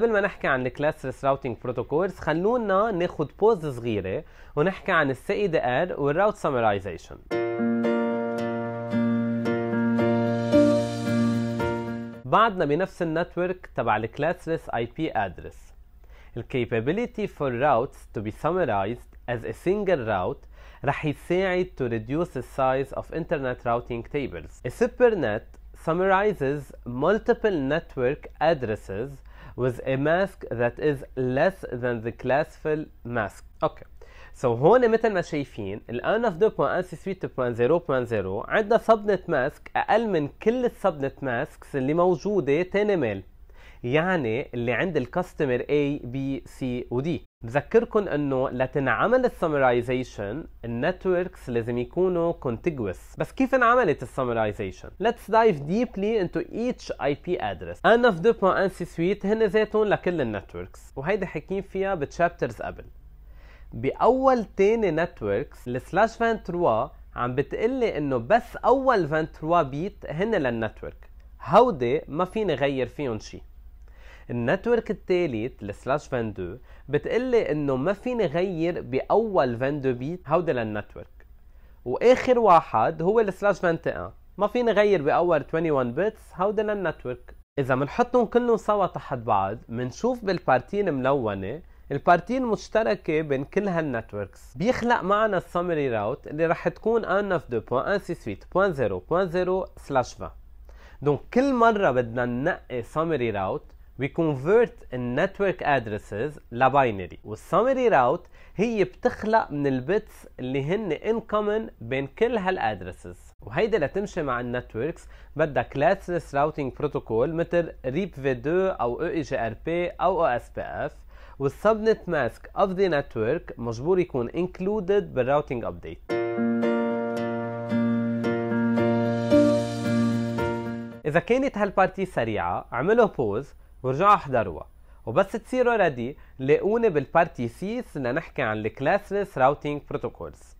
قبل ما نحكي عن ال classless routing protocols خلونا ناخد pause صغيرة ونحكي عن ال CIDR وال route summarization بعدنا بنفس ال network تبع ال classless IP address ال capability for routes to be summarized as a single route رح يساعد to reduce the size of internet routing tables. A supernet summarizes multiple network addresses with a mask that is less than the classful mask. أوكي. so هون مثل ما شايفين الآن اف 2.168.0.0 عندنا subnet mask أقل من كل ال subnet masks اللي موجودة ثاني ميل يعني اللي عند ال customer A B C و D بذكركم إنه لتنعمل ال summarization ال networks لازم يكونوا contiguous. بس كيف انعملت ال summarization؟ Let's dive deeply into each IP address. 192.1 suite هن ذاتهم لكل ال networks. وهيدي حكيين فيها ب chapters قبل. بأول تاني networks ال slash 23 عم بتقلي إنه بس أول 23 bit هن لل network. هودي ما فيني غير فيهم شيء ال network الثالث ال slash 22 بتقلي إنه ما فيني غير بأول 22 bit هودي لل network. وآخر واحد هو ال slash 21 ما فيني غير بأول 21 bits هودي لل network. إذا بنحطهم كلهم سوا تحت بعض بنشوف بال pattern ملونة. ال pattern المشتركة بين كل هال networks. بيخلق معنا ال summary route اللي رح تكون 192.168.0.0/20 donc كل مرة بدنا ننقي summary route we convert ال network addresses ل binary وال summary route هي بتخلق من ال bits اللي هن in common بين كل هال addresses وهيدا لتمشي مع ال networks بدها classless routing protocol مثل RIP v2 أو أو EIGRP أو أو OSPF وال subnet mask of the network مجبور يكون included بال routing update إذا كانت هال part سريعة اعملوا pause ورجعوا احضروها وبس تصيروا ready لاقوني بال part 6 لنحكي عن ال classless routing protocols